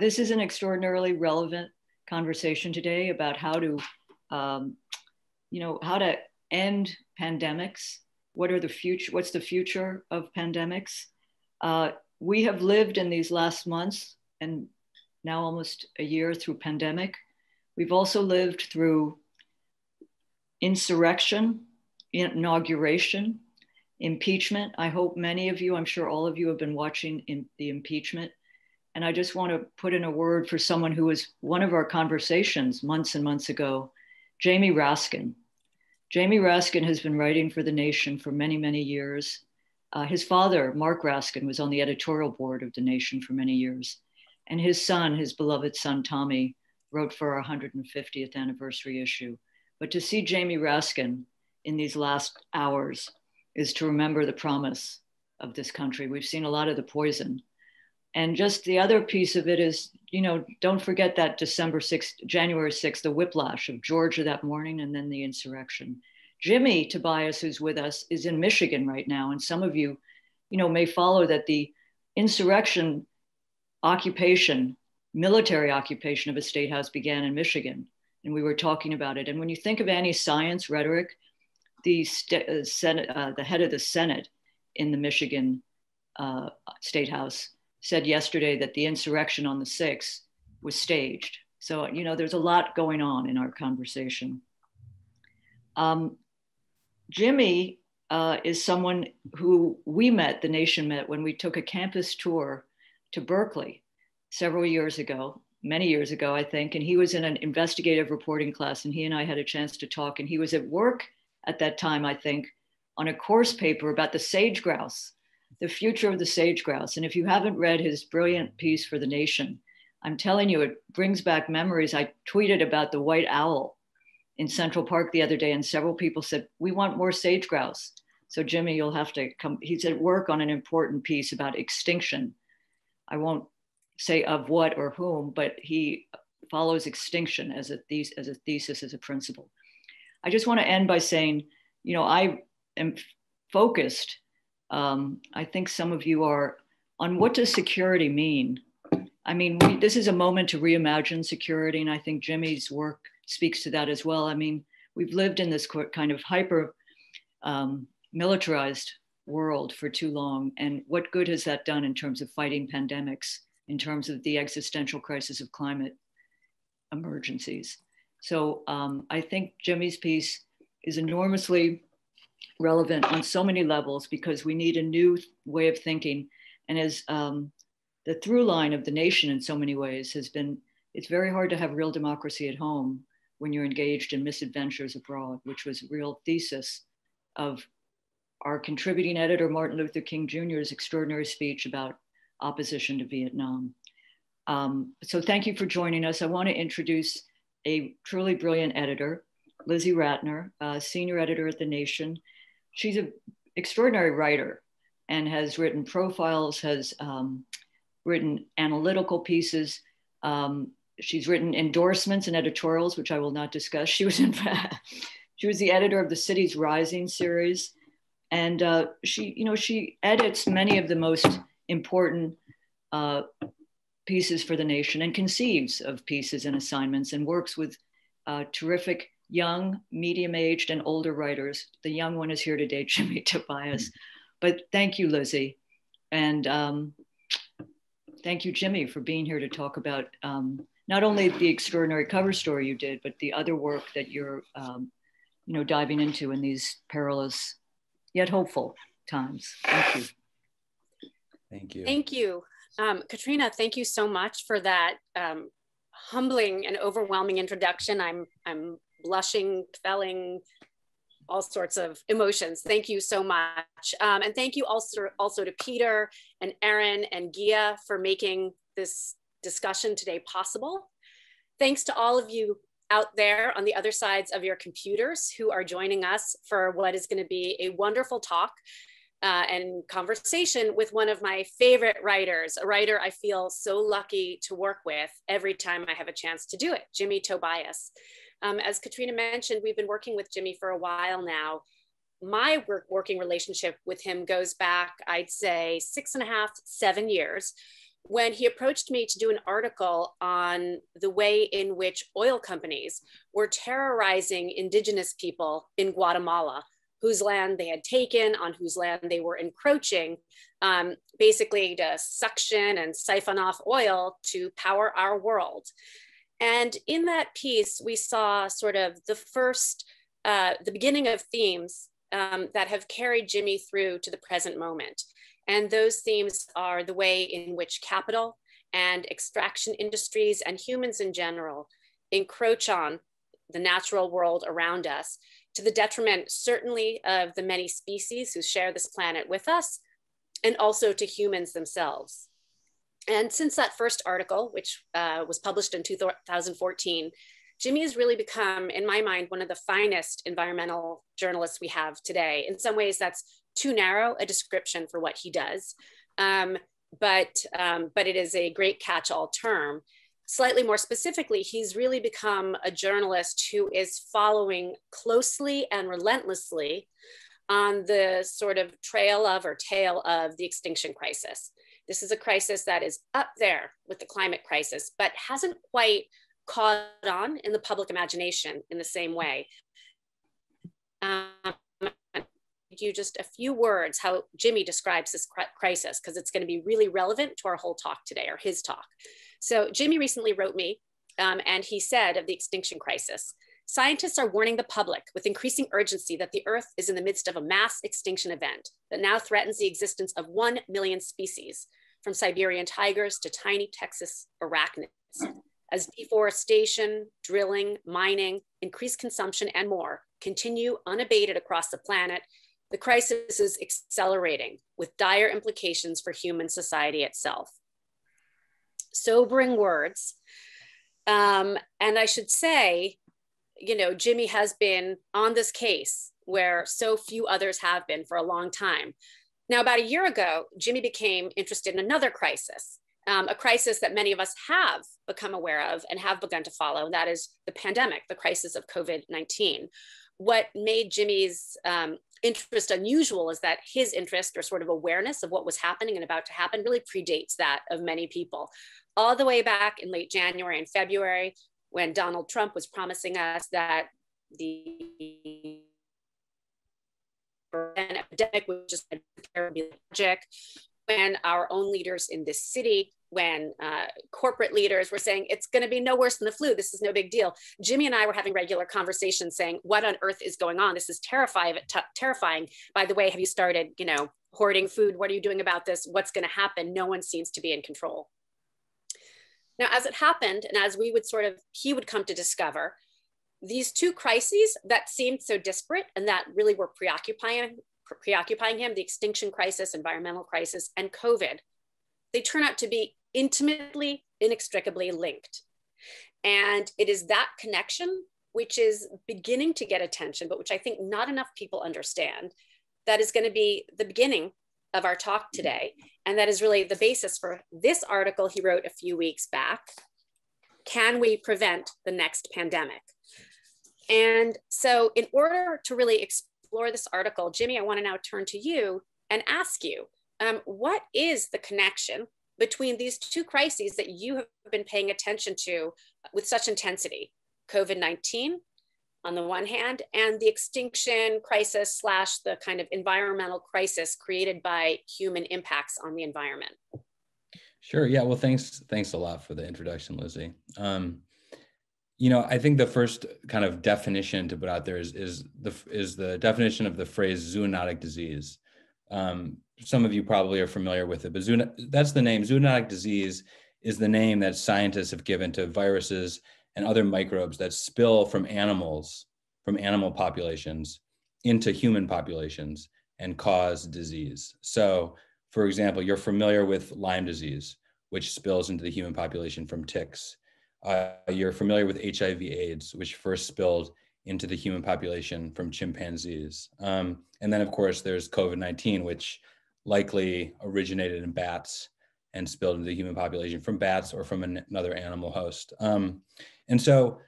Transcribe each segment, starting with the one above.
this is an extraordinarily relevant conversation today about how to, um, you know, how to end pandemics. What are the future? What's the future of pandemics? Uh, we have lived in these last months and now almost a year through pandemic. We've also lived through insurrection, inauguration, impeachment. I hope many of you, I'm sure all of you have been watching in the impeachment. And I just want to put in a word for someone who was one of our conversations months and months ago, Jamie Raskin. Jamie Raskin has been writing for The Nation for many, many years. Uh, his father, Mark Raskin, was on the editorial board of The Nation for many years. And his son, his beloved son, Tommy, wrote for our 150th anniversary issue. But to see Jamie Raskin in these last hours is to remember the promise of this country. We've seen a lot of the poison and just the other piece of it is, you know, don't forget that December 6th, January 6th, the whiplash of Georgia that morning and then the insurrection. Jimmy Tobias, who's with us, is in Michigan right now. And some of you, you know, may follow that the insurrection occupation, military occupation of a state house began in Michigan. And we were talking about it. And when you think of anti-science rhetoric, the st- uh, Senate, uh, the head of the Senate in the Michigan uh, state house said yesterday that the insurrection on the 6th was staged. So, you know, there's a lot going on in our conversation. Um, Jimmy uh, is someone who we met, the nation met, when we took a campus tour to Berkeley several years ago, many years ago, I think. And he was in an investigative reporting class, and he and I had a chance to talk. And he was at work at that time, I think, on a course paper about the sage grouse the Future of the Sage Grouse. And if you haven't read his brilliant piece for The Nation, I'm telling you, it brings back memories. I tweeted about the white owl in Central Park the other day, and several people said, We want more sage grouse. So, Jimmy, you'll have to come. He's at work on an important piece about extinction. I won't say of what or whom, but he follows extinction as a, as a thesis, as a principle. I just want to end by saying, you know, I am focused um, I think some of you are on what does security mean? I mean, we, this is a moment to reimagine security, and I think Jimmy's work speaks to that as well. I mean, we've lived in this kind of hyper um, militarized world for too long, and what good has that done in terms of fighting pandemics, in terms of the existential crisis of climate emergencies? So um, I think Jimmy's piece is enormously relevant on so many levels because we need a new way of thinking. And as um, the through line of the nation in so many ways has been, it's very hard to have real democracy at home when you're engaged in misadventures abroad, which was a real thesis of our contributing editor, Martin Luther King Jr.'s extraordinary speech about opposition to Vietnam. Um, so thank you for joining us. I want to introduce a truly brilliant editor, Lizzy Ratner, uh, senior editor at The Nation she's an extraordinary writer and has written profiles, has um, written analytical pieces. Um, she's written endorsements and editorials, which I will not discuss. She was in she was the editor of the Cities Rising series, and uh, she, you know, she edits many of the most important uh, pieces for the nation and conceives of pieces and assignments and works with uh, terrific young, medium aged, and older writers. The young one is here today, Jimmy Tobias. But thank you, Lizzy. And um, thank you, Jimmy, for being here to talk about um, not only the extraordinary cover story you did, but the other work that you're, um, you know, diving into in these perilous yet hopeful times. Thank you. Thank you. Thank you. Um, Katrina, thank you so much for that um, humbling and overwhelming introduction. I'm, I'm blushing, felling, all sorts of emotions. Thank you so much. Um, and thank you also, also to Peter and Erin and Gia for making this discussion today possible. Thanks to all of you out there on the other sides of your computers who are joining us for what is gonna be a wonderful talk uh, and conversation with one of my favorite writers, a writer I feel so lucky to work with every time I have a chance to do it, Jimmy Tobias. Um, as Katrina mentioned, we've been working with Jimmy for a while now. My work, working relationship with him goes back, I'd say, six and a half, seven years. when he approached me to do an article on the way in which oil companies were terrorizing indigenous people in Guatemala, whose land they had taken, on whose land they were encroaching, um, basically to suction and siphon off oil to power our world. And in that piece, we saw sort of the first, uh, the beginning of themes um, that have carried Jimmy through to the present moment. And those themes are the way in which capital and extraction industries and humans in general encroach on the natural world around us to the detriment certainly of the many species who share this planet with us and also to humans themselves. And since that first article, which uh, was published in 2014, Jimmy has really become, in my mind, one of the finest environmental journalists we have today. In some ways, that's too narrow a description for what he does, um, but, um, but it is a great catch all term. Slightly more specifically, he's really become a journalist who is following closely and relentlessly on the sort of trail of or tail of the extinction crisis. This is a crisis that is up there with the climate crisis, but hasn't quite caught on in the public imagination in the same way. Um, you just a few words how Jimmy describes this crisis because it's going to be really relevant to our whole talk today or his talk. So Jimmy recently wrote me um, and he said of the extinction crisis, Scientists are warning the public with increasing urgency that the Earth is in the midst of a mass extinction event that now threatens the existence of 1 million species, from Siberian tigers to tiny Texas arachnids. As deforestation, drilling, mining, increased consumption, and more continue unabated across the planet, the crisis is accelerating with dire implications for human society itself. Sobering words. Um, and I should say, you know, Jimmy has been on this case where so few others have been for a long time. Now, about a year ago, Jimmy became interested in another crisis, um, a crisis that many of us have become aware of and have begun to follow, and that is the pandemic, the crisis of COVID 19. What made Jimmy's um, interest unusual is that his interest or sort of awareness of what was happening and about to happen really predates that of many people. All the way back in late January and February, when Donald Trump was promising us that the epidemic was just terribly tragic, when our own leaders in this city, when uh, corporate leaders were saying it's going to be no worse than the flu, this is no big deal. Jimmy and I were having regular conversations saying, "What on earth is going on? This is terrifying. terrifying. By the way, have you started, you know, hoarding food? What are you doing about this? What's going to happen? No one seems to be in control." Now, as it happened, and as we would sort of, he would come to discover, these two crises that seemed so disparate and that really were preoccupying, preoccupying him, the extinction crisis, environmental crisis, and COVID, they turn out to be intimately, inextricably linked. And it is that connection which is beginning to get attention, but which I think not enough people understand, that is going to be the beginning of our talk today. And that is really the basis for this article he wrote a few weeks back. Can we prevent the next pandemic? And so, in order to really explore this article, Jimmy, I want to now turn to you and ask you um, what is the connection between these two crises that you have been paying attention to with such intensity COVID 19 on the one hand, and the extinction crisis slash the kind of environmental crisis created by human impacts on the environment. Sure. Yeah. Well, thanks. Thanks a lot for the introduction, Lizzy. Um, you know, I think the first kind of definition to put out there is is the is the definition of the phrase zoonotic disease. Um, some of you probably are familiar with it, but zoon- that's the name. Zoonotic disease is the name that scientists have given to viruses and other microbes that spill from animals, from animal populations into human populations and cause disease. So, for example, you're familiar with Lyme disease, which spills into the human population from ticks. Uh, you're familiar with HIV AIDS, which first spilled into the human population from chimpanzees. Um, and then, of course, there's COVID 19, which likely originated in bats and spilled into the human population from bats or from an, another animal host. Um, and so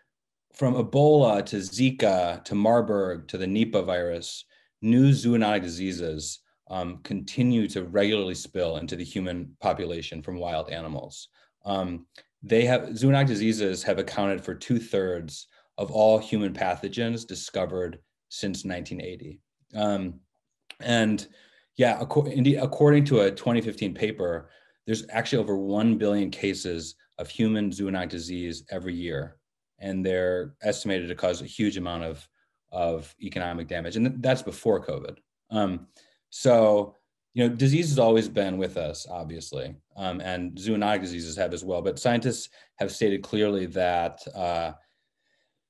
from Ebola to Zika to Marburg to the Nipah virus, new zoonotic diseases um, continue to regularly spill into the human population from wild animals. Um, they have zoonotic diseases have accounted for two thirds of all human pathogens discovered since 1980. Um, and yeah, according to a 2015 paper, there's actually over 1 billion cases of human zoonotic disease every year. And they're estimated to cause a huge amount of, of economic damage. And that's before COVID. Um, so, you know, disease has always been with us, obviously, um, and zoonotic diseases have as well. But scientists have stated clearly that uh,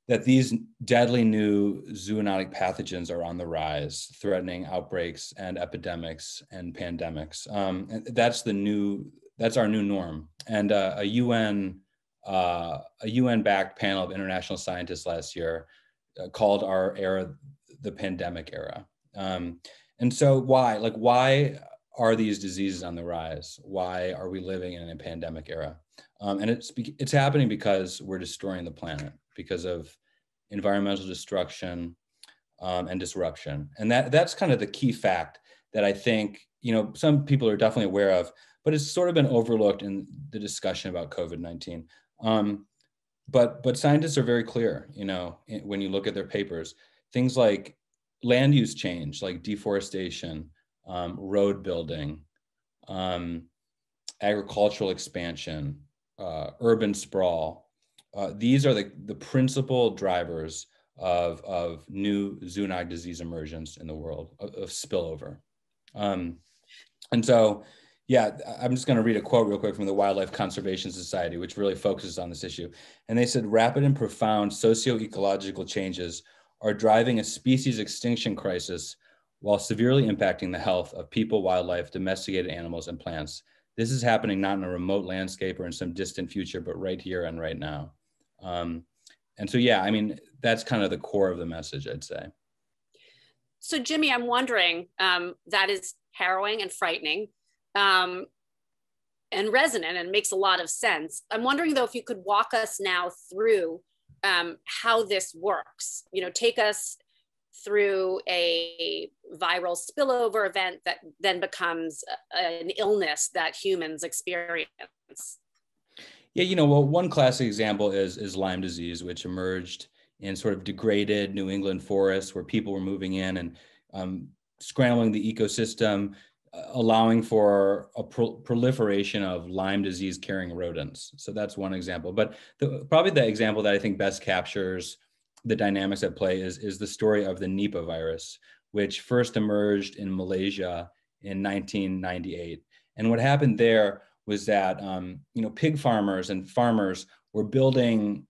that these deadly new zoonotic pathogens are on the rise, threatening outbreaks and epidemics and pandemics. Um, that's the new, that's our new norm. And uh, a UN, uh, a UN-backed panel of international scientists last year uh, called our era the pandemic era. Um, and so, why, like, why are these diseases on the rise? Why are we living in a pandemic era? Um, and it's it's happening because we're destroying the planet because of environmental destruction um, and disruption. And that that's kind of the key fact that I think you know some people are definitely aware of, but it's sort of been overlooked in the discussion about COVID nineteen. Um, but but scientists are very clear, you know, when you look at their papers, things like land use change, like deforestation, um, road building, um, agricultural expansion, uh, urban sprawl, uh, these are the, the principal drivers of, of new zoonotic disease emergence in the world, of, of spillover. Um, and so, yeah, I'm just going to read a quote real quick from the Wildlife Conservation Society, which really focuses on this issue. And they said rapid and profound socio-ecological changes are driving a species extinction crisis while severely impacting the health of people, wildlife, domesticated animals, and plants. This is happening not in a remote landscape or in some distant future, but right here and right now. Um, and so, yeah, I mean, that's kind of the core of the message, I'd say. So, Jimmy, I'm wondering um, that is harrowing and frightening um, and resonant and makes a lot of sense. I'm wondering, though, if you could walk us now through um, how this works. You know, take us through a viral spillover event that then becomes an illness that humans experience. Yeah, you know, well, one classic example is is Lyme disease, which emerged in sort of degraded New England forests where people were moving in and um, scrambling the ecosystem, allowing for a pro- proliferation of Lyme disease carrying rodents. So that's one example. But the, probably the example that I think best captures the dynamics at play is, is the story of the Nipah virus, which first emerged in Malaysia in 1998. And what happened there was that um, you know pig farmers and farmers were building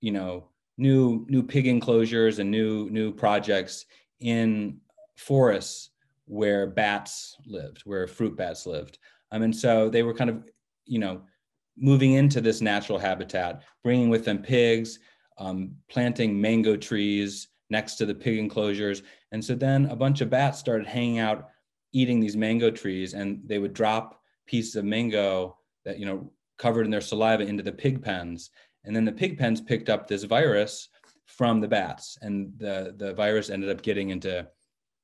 you know new new pig enclosures and new new projects in forests where bats lived where fruit bats lived. Um, and so they were kind of you know moving into this natural habitat bringing with them pigs um, planting mango trees next to the pig enclosures. And so then a bunch of bats started hanging out eating these mango trees and they would drop pieces of mango that you know covered in their saliva into the pig pens. And then the pig pens picked up this virus from the bats and the the virus ended up getting into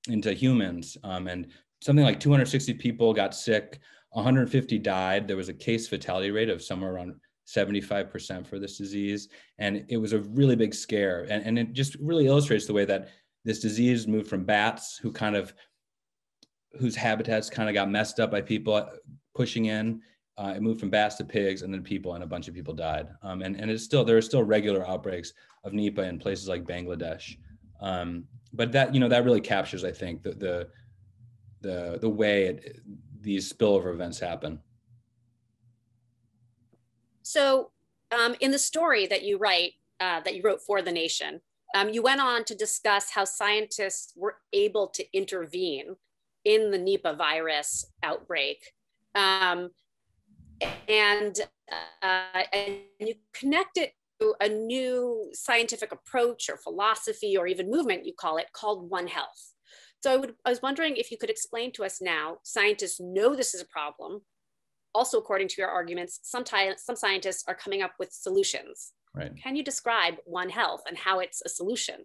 into humans um, and something like 260 people got sick 150 died there was a case fatality rate of somewhere around 75% for this disease and it was a really big scare and, and it just really illustrates the way that this disease moved from bats who kind of whose habitats kind of got messed up by people pushing in. Uh, it moved from bats to pigs and then people, and a bunch of people died. Um, and and it's still there are still regular outbreaks of Nipah in places like Bangladesh. Um, but that you know that really captures, I think, the the the, the way it, these spillover events happen. So, um, in the story that you write, uh, that you wrote for the Nation, um, you went on to discuss how scientists were able to intervene in the Nipah virus outbreak um, and, uh, and you connect it a new scientific approach or philosophy or even movement, you call it, called One Health. So I, would, I was wondering if you could explain to us now, scientists know this is a problem. Also, according to your arguments, sometimes some scientists are coming up with solutions. Right. Can you describe One Health and how it's a solution?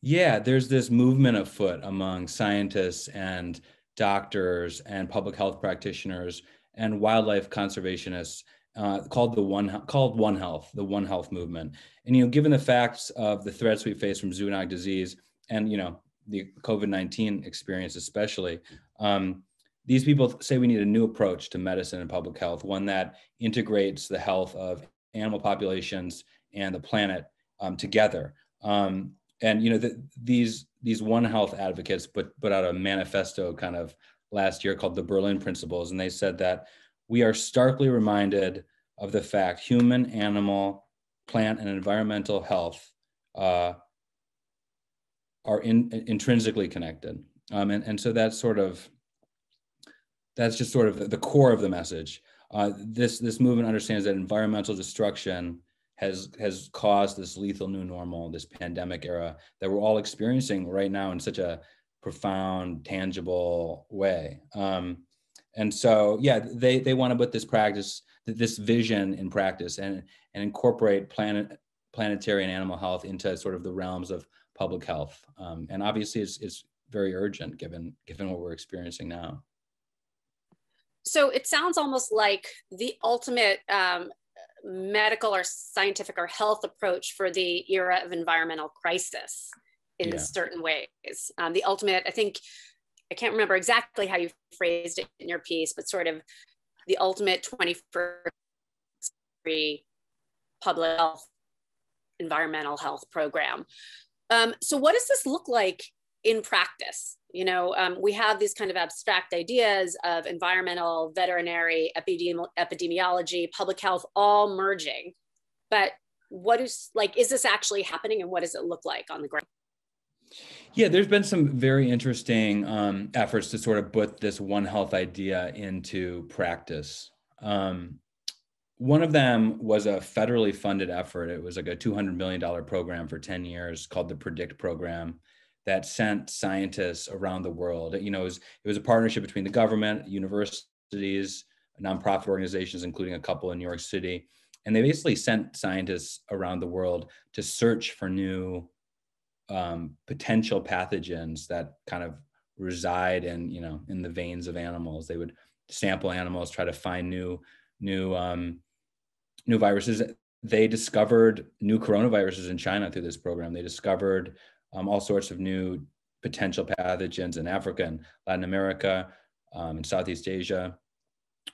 Yeah, there's this movement afoot among scientists and doctors and public health practitioners and wildlife conservationists uh, called the one called One Health, the One Health movement. And you know, given the facts of the threats we face from zoonotic disease and you know the COVID nineteen experience, especially, um, these people say we need a new approach to medicine and public health, one that integrates the health of animal populations and the planet um, together. Um, and you know, the, these these One Health advocates put put out a manifesto kind of last year called the Berlin Principles, and they said that we are starkly reminded of the fact human, animal, plant, and environmental health uh, are in, intrinsically connected. Um, and, and so that's sort of that's just sort of the core of the message. Uh, this this movement understands that environmental destruction has has caused this lethal new normal, this pandemic era that we're all experiencing right now in such a profound, tangible way. Um, and so, yeah, they they want to put this practice, this vision in practice, and and incorporate planet planetary and animal health into sort of the realms of public health. Um, and obviously, it's it's very urgent given given what we're experiencing now. So it sounds almost like the ultimate um, medical or scientific or health approach for the era of environmental crisis in yeah. certain ways. Um, the ultimate, I think, I can't remember exactly how you phrased it in your piece, but sort of the ultimate 21st century public health, environmental health program. Um, so, what does this look like in practice? You know, um, we have these kind of abstract ideas of environmental, veterinary, epidemi- epidemiology, public health all merging. But what is like, is this actually happening and what does it look like on the ground? Yeah, there's been some very interesting um, efforts to sort of put this One Health idea into practice. Um, one of them was a federally funded effort. It was like a $200 million program for 10 years called the PREDICT program that sent scientists around the world. You know, it was, it was a partnership between the government, universities, nonprofit organizations, including a couple in New York City. And they basically sent scientists around the world to search for new um, potential pathogens that kind of reside in you know in the veins of animals. They would sample animals, try to find new new um, new viruses. They discovered new coronaviruses in China through this program. They discovered um, all sorts of new potential pathogens in Africa and Latin America um, and Southeast Asia.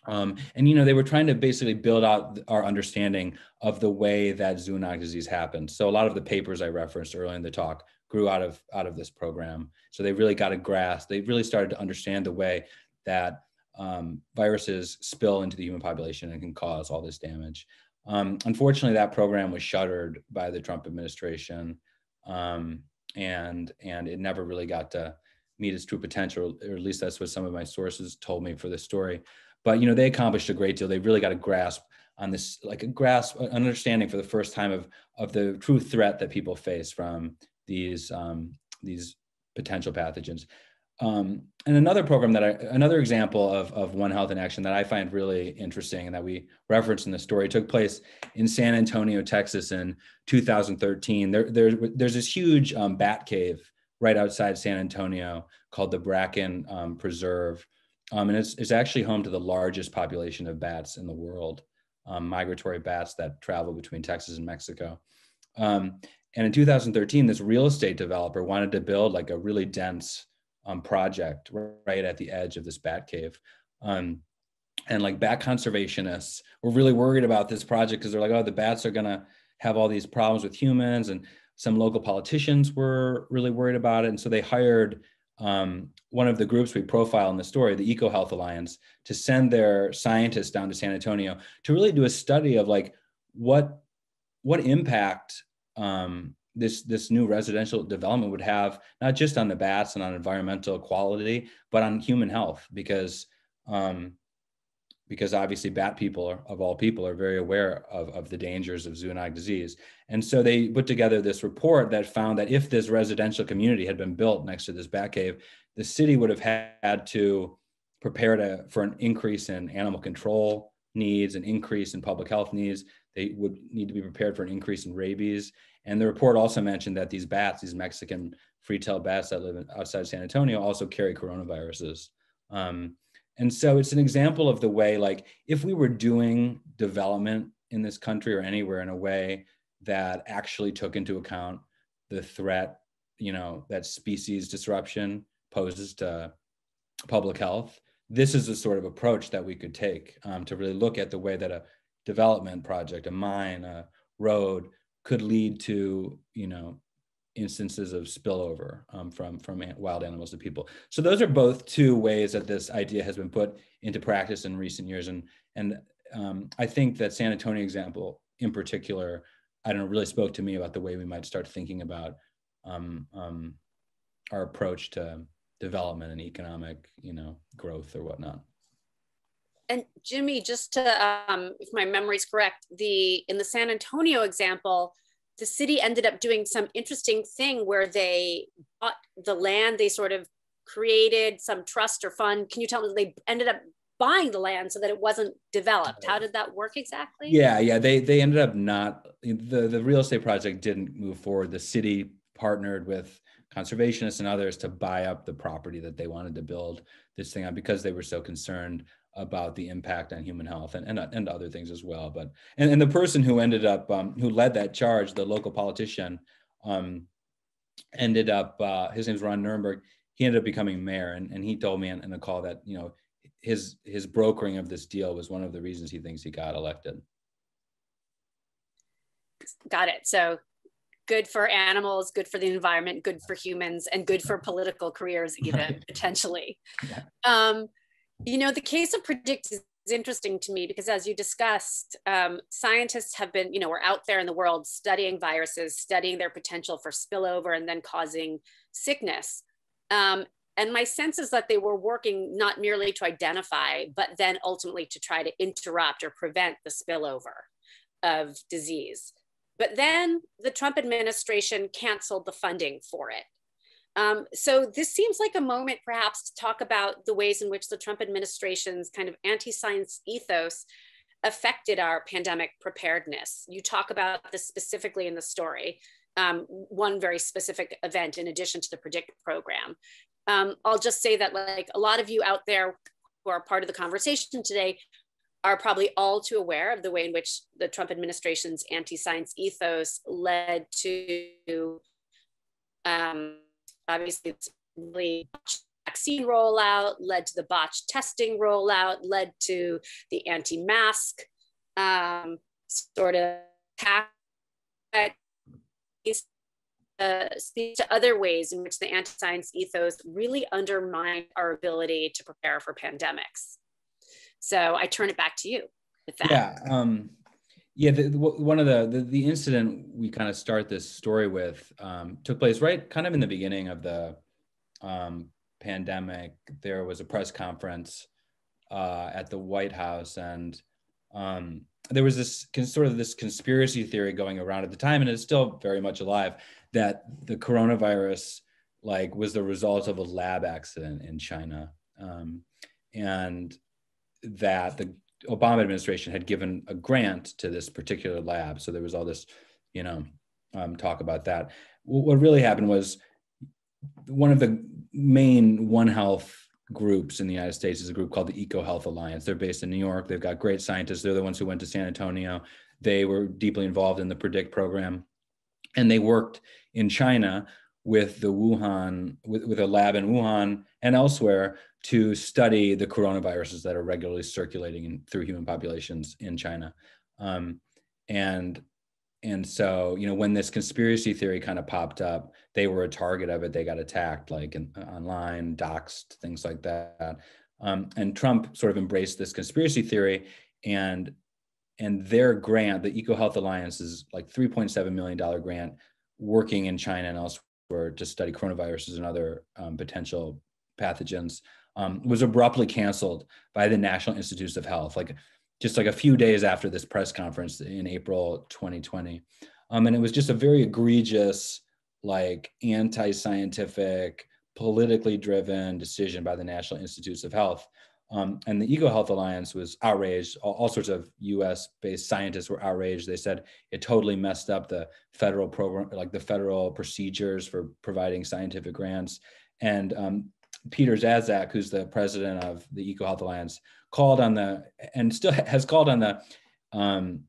Um, and you know they were trying to basically build out our understanding of the way that zoonotic disease happens. So a lot of the papers I referenced earlier in the talk grew out of out of this program. So they really got a grasp. They really started to understand the way that um, viruses spill into the human population and can cause all this damage. Um, unfortunately, that program was shuttered by the Trump administration, um, and and it never really got to meet its true potential, or at least that's what some of my sources told me for this story. But you know, they accomplished a great deal. They really got a grasp on this, like a grasp, an understanding for the first time of of the true threat that people face from these um, these potential pathogens. Um, and another program that I, another example of, of One Health in Action that I find really interesting and that we reference in the story took place in San Antonio, Texas in 2013. There, there there's this huge um, bat cave right outside San Antonio called the Bracken um, Preserve. Um, and it's, it's actually home to the largest population of bats in the world, um, migratory bats that travel between Texas and Mexico. Um, and in 2013, this real estate developer wanted to build like a really dense um, project right at the edge of this bat cave. Um, and like bat conservationists were really worried about this project because they're like, oh, the bats are gonna have all these problems with humans, and some local politicians were really worried about it, and so they hired um, one of the groups we profile in the story, the EcoHealth Alliance, to send their scientists down to San Antonio to really do a study of like what what impact um, this this new residential development would have not just on the bats and on environmental quality, but on human health. Because um, because obviously bat people are, of all people are very aware of, of the dangers of zoonotic disease. And so they put together this report that found that if this residential community had been built next to this bat cave, the city would have had to prepare to, for an increase in animal control needs, an increase in public health needs. They would need to be prepared for an increase in rabies. And the report also mentioned that these bats, these Mexican free-tailed bats that live outside San Antonio, also carry coronaviruses Um, and so it's an example of the way, like, if we were doing development in this country or anywhere in a way that actually took into account the threat, you know, that species disruption poses to public health, this is the sort of approach that we could take um, to really look at the way that a development project, a mine, a road could lead to, you know, instances of spillover um, from from wild animals to people. So those are both two ways that this idea has been put into practice in recent years, and and um, I think that San Antonio example in particular, I don't know, really spoke to me about the way we might start thinking about um, um our approach to development and economic, you know, growth or whatnot. And Jimmy, just to, um, if my memory is correct, the in the San Antonio example, the city ended up doing some interesting thing where they bought the land. They sort of created some trust or fund. Can you tell me they ended up buying the land so that it wasn't developed? How did that work exactly? Yeah, yeah. They they ended up not the the real estate project didn't move forward. The city partnered with conservationists and others to buy up the property that they wanted to build this thing on because they were so concerned about the impact on human health and, and, and other things as well. But and, and the person who ended up um, who led that charge, the local politician, um, ended up uh, his name's Ron Nirenberg. He ended up becoming mayor, and, and he told me in, in a call that you know his his brokering of this deal was one of the reasons he thinks he got elected. Got it. So good for animals, good for the environment, good for humans, and good for political careers, even right. potentially. Yeah. Um, you know, the case of Predict is interesting to me because as you discussed, um, scientists have been, you know, we're out there in the world studying viruses, studying their potential for spillover and then causing sickness. Um, and my sense is that they were working not merely to identify, but then ultimately to try to interrupt or prevent the spillover of disease. But then the Trump administration canceled the funding for it. Um, so this seems like a moment perhaps to talk about the ways in which the Trump administration's kind of anti-science ethos affected our pandemic preparedness. You talk about this specifically in the story, um, one very specific event in addition to the PREDICT program. Um, I'll just say that like a lot of you out there who are part of the conversation today are probably all too aware of the way in which the Trump administration's anti-science ethos led to um, obviously the vaccine rollout, led to the botched testing rollout, led to the anti-mask um, sort of attack uh, speak to other ways in which the anti-science ethos really undermined our ability to prepare for pandemics. So I turn it back to you with that. Yeah. Um, yeah. The, one of the, the, the incident we kind of start this story with um, took place right kind of in the beginning of the um, pandemic. There was a press conference uh, at the White House, and um, there was this sort of this conspiracy theory going around at the time, and it's still very much alive that the coronavirus like was the result of a lab accident in China. Um, and that the Obama administration had given a grant to this particular lab. So there was all this, you know, um, talk about that. What really happened was one of the main One Health groups in the United States is a group called the Eco Health Alliance. They're based in New York. They've got great scientists. They're the ones who went to San Antonio. They were deeply involved in the PREDICT program. And they worked in China with the Wuhan, with, with a lab in Wuhan and elsewhere to study the coronaviruses that are regularly circulating in, through human populations in China. Um, and and so you know when this conspiracy theory kind of popped up they were a target of it they got attacked like in, online doxed things like that um, and trump sort of embraced this conspiracy theory and and their grant the eco health alliance is like 3.7 million dollar grant working in china and elsewhere to study coronaviruses and other um, potential pathogens um, was abruptly canceled by the National Institutes of Health, like just like a few days after this press conference in April 2020. Um, and it was just a very egregious, like anti-scientific, politically driven decision by the National Institutes of Health. Um, and the Eco Health Alliance was outraged. All, all, sorts of U.S. based scientists were outraged. They said it totally messed up the federal program, like the federal procedures for providing scientific grants. And um, Peter Daszak, who's the president of the EcoHealth Alliance, called on the and still has called on the um,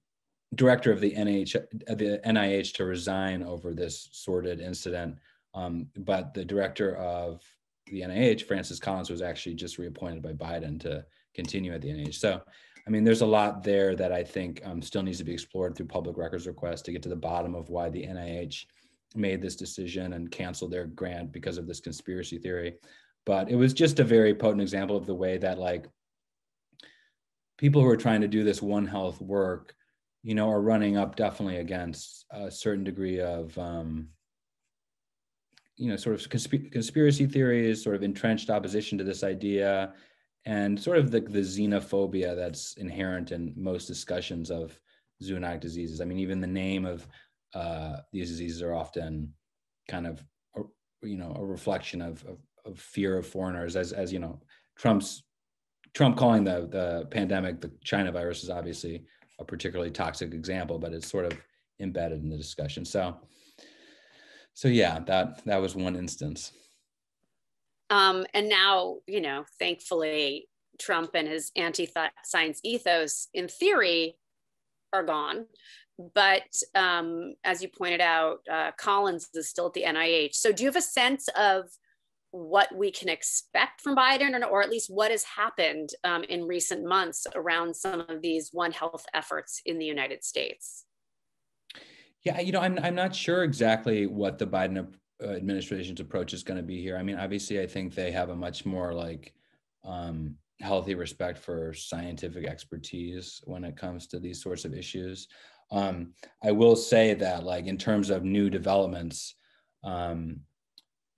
director of the NIH, the NIH to resign over this sordid incident. Um, but the director of the NIH, Francis Collins, was actually just reappointed by Biden to continue at the NIH. So, I mean, there's a lot there that I think um, still needs to be explored through public records requests to get to the bottom of why the NIH made this decision and canceled their grant because of this conspiracy theory. But it was just a very potent example of the way that like people who are trying to do this One Health work, you know, are running up definitely against a certain degree of, um, you know, sort of consp- conspiracy theories, sort of entrenched opposition to this idea, and sort of the, the xenophobia that's inherent in most discussions of zoonotic diseases. I mean, even the name of uh, these diseases are often kind of, you know, a reflection of, of, of fear of foreigners, as as you know, Trump's Trump calling the the pandemic the China virus is obviously a particularly toxic example, but it's sort of embedded in the discussion. So, so yeah, that that was one instance. Um, and now, you know, thankfully, Trump and his anti-science ethos, in theory, are gone. But um, as you pointed out, uh, Collins is still at the NIH. So, do you have a sense of what we can expect from Biden, or, at least what has happened um, in recent months around some of these One Health efforts in the United States? Yeah, you know, I'm I'm not sure exactly what the Biden uh, administration's approach is going to be here. I mean, obviously, I think they have a much more like um, healthy respect for scientific expertise when it comes to these sorts of issues. Um, I will say that, like, in terms of new developments, um,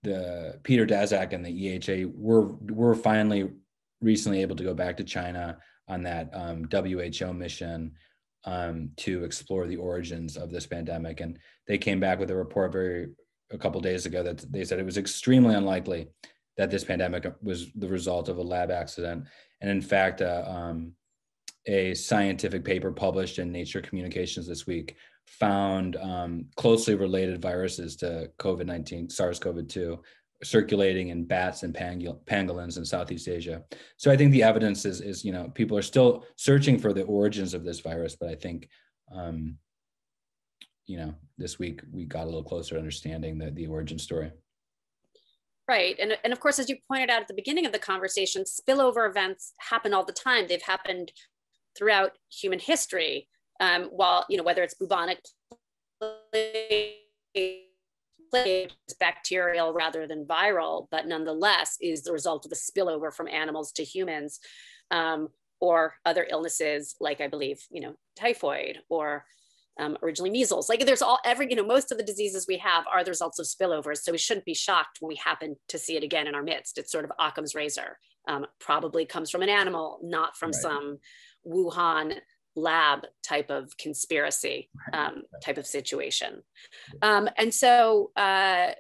the Peter Daszak and the EHA were were finally recently able to go back to China on that um, WHO mission um, to explore the origins of this pandemic, and they came back with a report very a couple days ago that they said it was extremely unlikely that this pandemic was the result of a lab accident, and in fact, uh, um, a scientific paper published in Nature Communications this week found um, closely related viruses to COVID 19, SARS CoV 2, circulating in bats and pangolins in Southeast Asia. So I think the evidence is, is, you know, people are still searching for the origins of this virus, but I think, um, you know, this week we got a little closer to understanding the, the origin story. Right. And, and of course, as you pointed out at the beginning of the conversation, spillover events happen all the time. They've happened throughout human history um, while, you know, whether it's bubonic plague, bacterial rather than viral, but nonetheless is the result of the spillover from animals to humans um, or other illnesses like I believe, you know, typhoid or um, originally measles. Like there's all every, you know, most of the diseases we have are the results of spillovers. So we shouldn't be shocked when we happen to see it again in our midst. It's sort of Occam's razor. Um, probably comes from an animal, not from right. some Wuhan lab type of conspiracy um, type of situation. Um, and so, uh,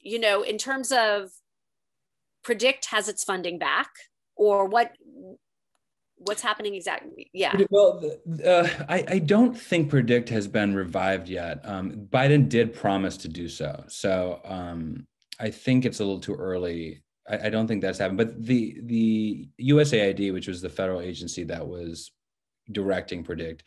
you know, in terms of predict has its funding back or what what's happening exactly yeah. Well uh, I, I don't think predict has been revived yet. Um, biden did promise to do so. So um, i think it's a little too early. I, I, don't think that's happened. But the the usaid which was the federal agency that was directing predict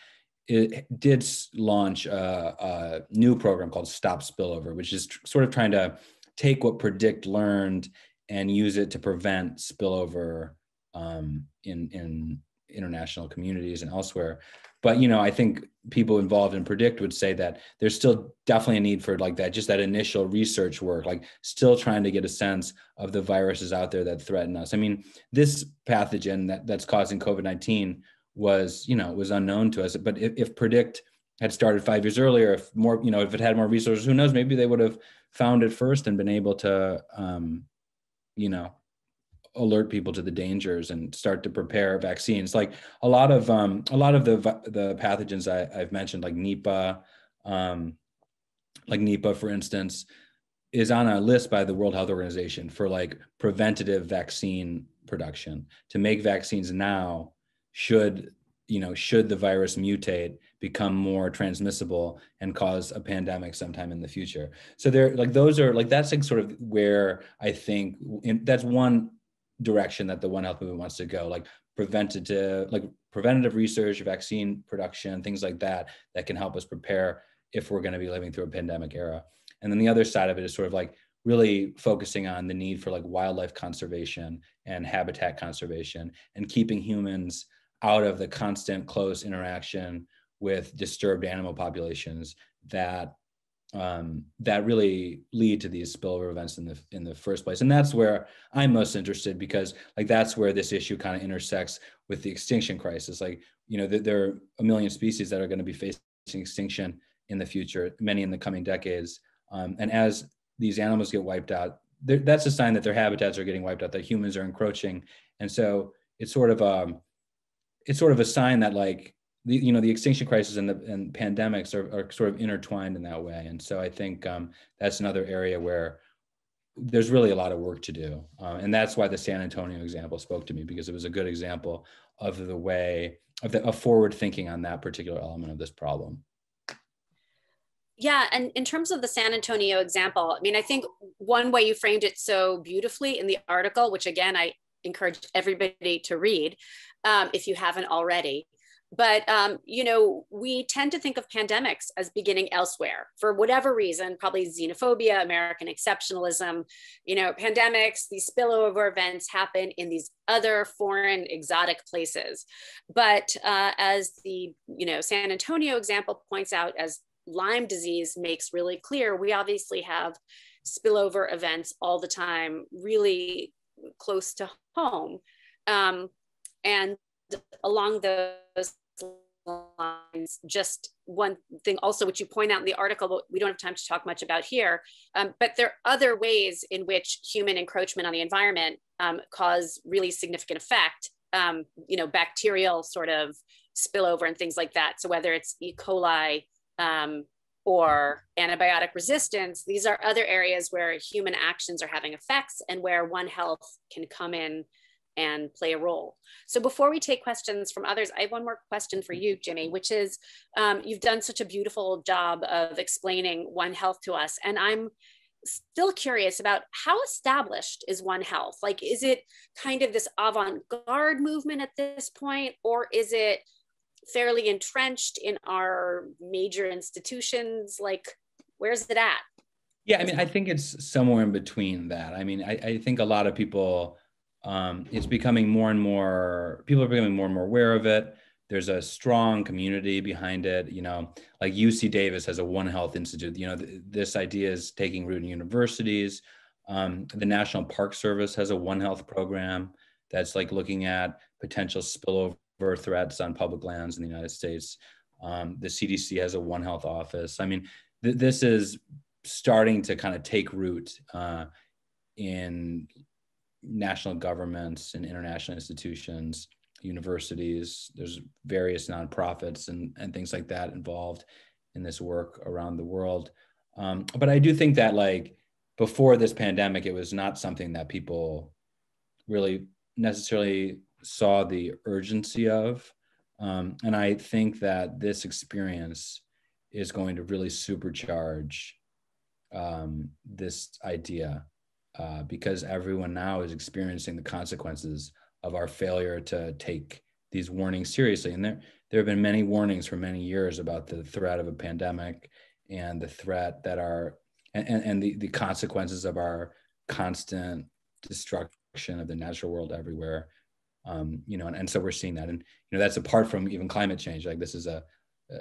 it did launch a, a, new program called stop spillover which is tr- sort of trying to take what predict learned and use it to prevent spillover um, in in international communities and elsewhere. But you know i think people involved in predict would say that there's still definitely a need for like that just that initial research work like still trying to get a sense of the viruses out there that threaten us. I mean this pathogen that, that's causing covid-19 was you know it was unknown to us. But if, if predict had started five years earlier if more you know if it had more resources who knows? Maybe they would have found it first and been able to um, you know alert people to the dangers and start to prepare vaccines. Like a lot of um, a lot of the the pathogens I, have mentioned like nipah um, like nipah for instance is on a list by the world health organization for like preventative vaccine production. To make vaccines now should you know, should the virus mutate, become more transmissible and cause a pandemic sometime in the future. So there, like those are like that's like sort of where I think in, that's one direction that the One Health movement wants to go, like preventative, like preventative research, vaccine production, things like that, that can help us prepare if we're going to be living through a pandemic era. And then the other side of it is sort of like really focusing on the need for like wildlife conservation and habitat conservation and keeping humans out of the constant close interaction with disturbed animal populations that um, that really lead to these spillover events in the in the first place. And that's where I'm most interested because like that's where this issue kind of intersects with the extinction crisis. Like you know th- there are a million species that are going to be facing extinction in the future, many in the coming decades. Um, and as these animals get wiped out, that's a sign that their habitats are getting wiped out, that humans are encroaching. And so it's sort of um, it's sort of a sign that like the, you know the extinction crisis and the and pandemics are, are sort of intertwined in that way. And so i think um, that's another area where there's really a lot of work to do. Um, and that's why the san antonio example spoke to me because it was a good example of the way of the of forward thinking on that particular element of this problem. Yeah and in terms of the san antonio example i mean i think one way you framed it so beautifully in the article which again i encourage everybody to read um, if you haven't already. But um, you know we tend to think of pandemics as beginning elsewhere for whatever reason probably xenophobia american exceptionalism you know pandemics these spillover events happen in these other foreign exotic places. But uh, as the you know san antonio example points out as lyme disease makes really clear we obviously have spillover events all the time really close to home. Um, and along those lines, just one thing also, which you point out in the article, but we don't have time to talk much about here. Um, but there are other ways in which human encroachment on the environment um, cause really significant effect. Um, you know, bacterial sort of spillover and things like that. So whether it's E. coli um, or antibiotic resistance, these are other areas where human actions are having effects and where One Health can come in and play a role. So before we take questions from others, I have one more question for you, Jimmy, which is um, you've done such a beautiful job of explaining One Health to us. And I'm still curious about how established is One Health? Like, is it kind of this avant garde movement at this point, or is it fairly entrenched in our major institutions? Like, where's it at? Yeah, I mean, I think it's somewhere in between that. I mean, I, I think a lot of people um, it's becoming more and more people are becoming more and more aware of it. There's a strong community behind it you know like uc davis has a one health institute you know th- this idea is taking root in universities. Um, the national park service has a one health program that's like looking at potential spillover threats on public lands in the united states. Um, the cdc has a one health office. I mean th- this is starting to kind of take root uh, in national governments and international institutions, universities. There's various nonprofits and, and things like that involved in this work around the world. Um, but I do think that like before this pandemic, it was not something that people really necessarily saw the urgency of. Um, and I think that this experience is going to really supercharge um, this idea uh, because everyone now is experiencing the consequences of our failure to take these warnings seriously. And there, there have been many warnings for many years about the threat of a pandemic and the threat that our and, and the, the consequences of our constant destruction of the natural world everywhere. Um, you know, and, and so we're seeing that. And you know, that's apart from even climate change. Like this is a,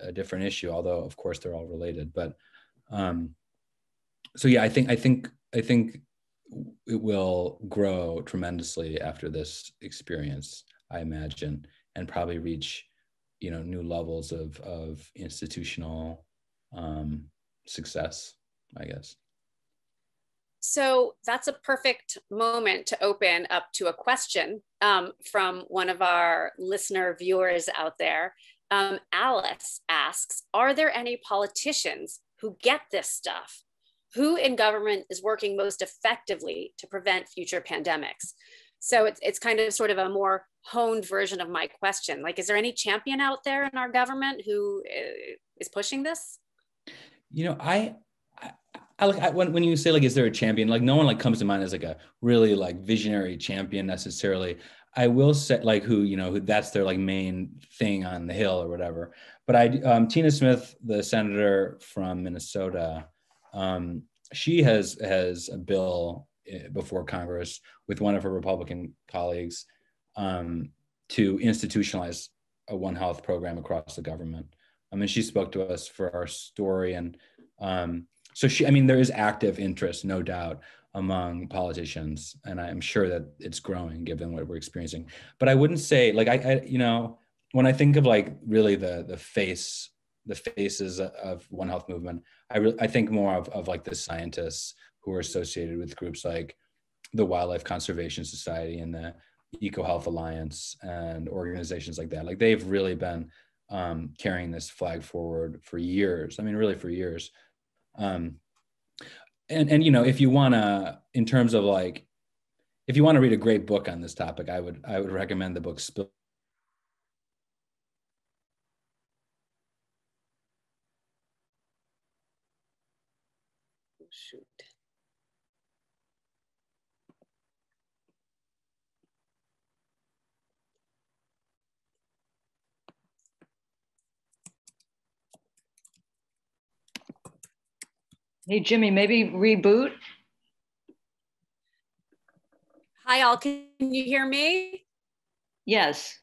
a different issue, although of course they're all related. But um, so yeah, I think I think I think it will grow tremendously after this experience, I imagine, and probably reach, you know, new levels of of institutional um, success, I guess. So that's a perfect moment to open up to a question um, from one of our listener viewers out there. Um, Alice asks Are there any politicians who get this stuff? Who in government is working most effectively to prevent future pandemics. So it's, it's kind of sort of a more honed version of my question. Like, is there any champion out there in our government who uh, pushing this? You know, I, I, I like I, when when you say like, is there a champion? Like, no one like comes to mind as like a really like visionary champion necessarily. I will say like who you know who that's their like main thing on the hill or whatever. But I um, Tina Smith, the senator from Minnesota, um, she has has a bill eh, before Congress with one of her Republican colleagues um, to institutionalize a One Health program across the government. I mean, she spoke to us for our story, and um, so she. I mean, there is active interest, no doubt, among politicians, and I'm sure that it's growing given what we're experiencing. But I wouldn't say like I, I you know, when I think of like really the the face the faces of One Health movement, I re- I think more of of like the scientists who are associated with groups like the Wildlife Conservation Society and the EcoHealth Alliance and organizations like that. Like they've really been um, carrying this flag forward for years. I mean, really for years. Um, and and you know, if you want to, in terms of like, if you want to read a great book on this topic, I would I would recommend the book Spill shoot. Hey, Jimmy, maybe reboot. Hi, all. Can you hear me? Yes.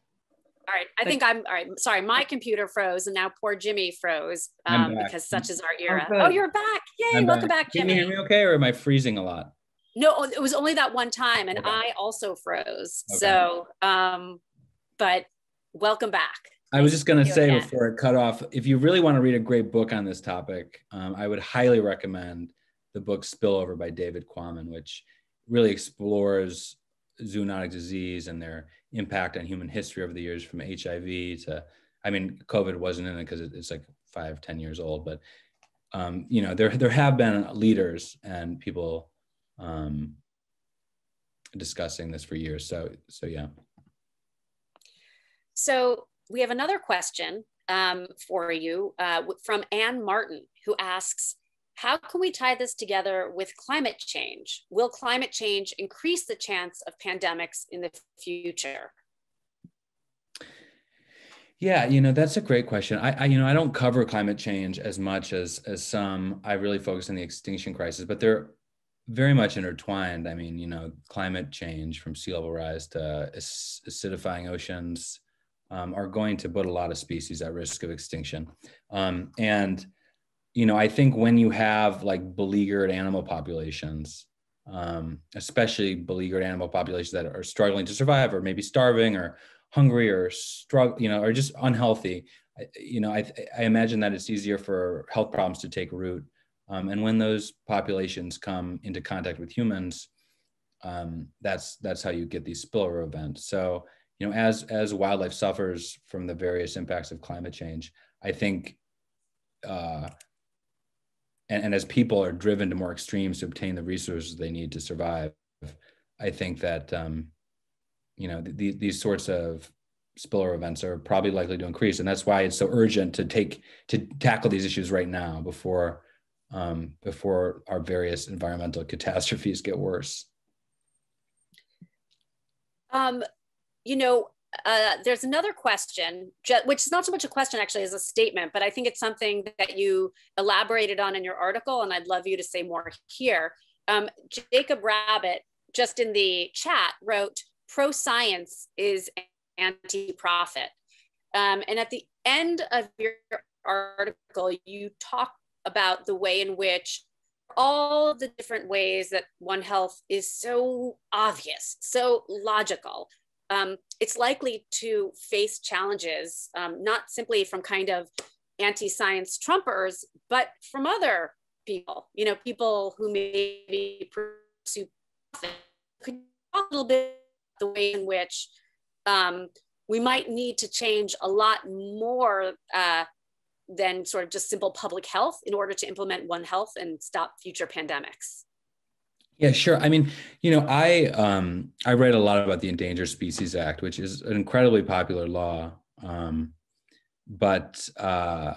All right. I think I'm all right. Sorry, my computer froze, and now poor Jimmy froze um, because such is our era. Oh, oh you're back! Yay! I'm welcome back, back Jimmy. Can you hear me okay, or am I freezing a lot? No, oh, it was only that one time, and okay. I also froze. Okay. So, um, but welcome back. I was just going to say again. before it cut off, if you really want to read a great book on this topic, um, I would highly recommend the book Spillover by David Quammen, which really explores zoonotic disease and their impact on human history over the years from HIV to, I mean, COVID wasn't in it because it's like five, ten years old, but um, you know, there, there have been leaders and people um, discussing this for years. So, so yeah. So we have another question um, for you uh, from Anne Martin, who asks, how can we tie this together with climate change? Will climate change increase the chance of pandemics in the future? Yeah, you know that's a great question. I, I, you know I don't cover climate change as much as as some. I really focus on the extinction crisis, but they're very much intertwined. I mean, you know, climate change from sea level rise to acidifying oceans, um, are going to put a lot of species at risk of extinction. Um, and, you know, I think when you have like beleaguered animal populations, um, especially beleaguered animal populations that are struggling to survive or maybe starving or hungry or struggle, you know, or just unhealthy, you know, I, I imagine that it's easier for health problems to take root. Um, and when those populations come into contact with humans, um, that's that's how you get these spillover events. So you know, as as wildlife suffers from the various impacts of climate change, I think, uh, and, and as people are driven to more extremes to obtain the resources they need to survive, I think that um, you know the, these sorts of spiller events are probably likely to increase, and that's why it's so urgent to take to tackle these issues right now before um, before our various environmental catastrophes get worse. Um, you know, uh, there's another question, which is not so much a question actually as a statement, but I think it's something that you elaborated on in your article, and I'd love you to say more here. Um, Jacob Rabbit, just in the chat, wrote, pro science is anti profit. Um, and at the end of your article, you talk about the way in which all the different ways that One Health is so obvious, so logical, um, it's likely to face challenges, um, not simply from kind of anti-science Trumpers, but from other people, you know, people who maybe pursue Could you talk a little bit the way in which um, we might need to change a lot more uh, than sort of just simple public health in order to implement One Health and stop future pandemics? Yeah, sure. I mean, you know, I um, I read a lot about the Endangered Species Act, which is an incredibly popular law, um, but uh,